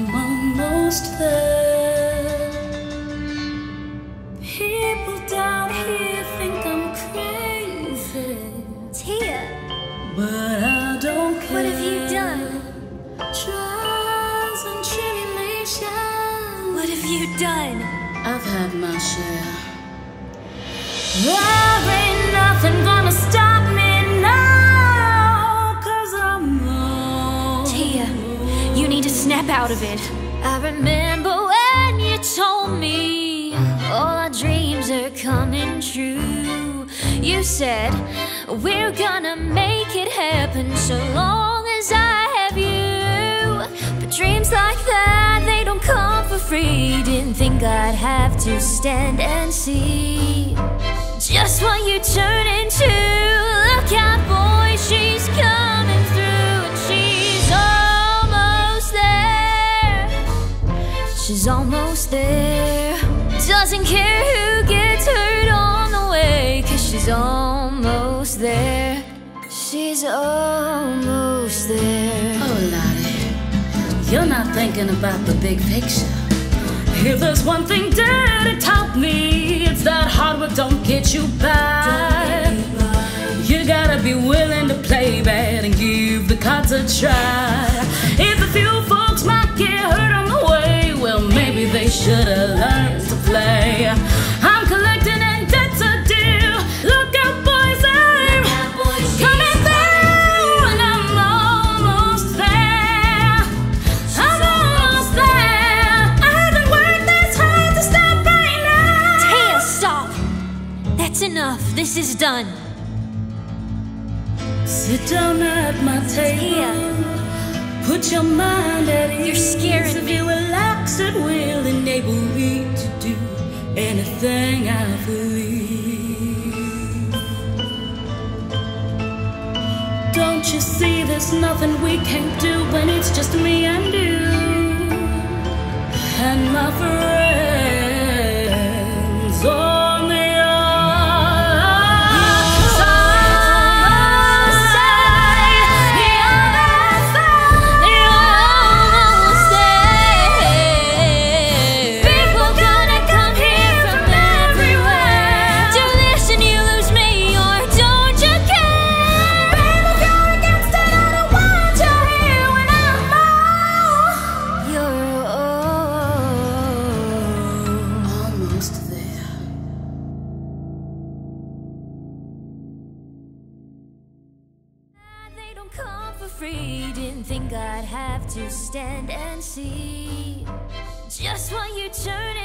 almost there. People down here think I'm crazy, Tia, but I don't care. what have you done? Trials and tribulations. What have you done? I've had my share. There ain't nothing gonna stop out of it. I remember when you told me all our dreams are coming true. You said we're gonna make it happen so long as I have you. But dreams like that, they don't come for free. Didn't think I'd have to stand and see just what you turn into. She's almost there. Doesn't care who gets hurt on the way, cause she's almost there. She's almost there. Oh, Lottie, you're not thinking about the big picture. If there's one thing Daddy taught me, it's that hard work don't get you by. You gotta be willing to play bad and give the cards a try. If a few folks might get maybe should have learned to play. I'm collecting and debts are due. Look out, boys, I'm coming through, and I'm almost there. I'm almost there. I haven't worked this hard to stop right now. Tia, stop! That's enough. This is done. Sit down at my table. Put your mind at ease. You're scaring me. Relax, it will enable me to do anything I believe. Don't you see there's nothing we can't do when it's just me and you and my friends come for free. Didn't think I'd have to stand and see just what you turn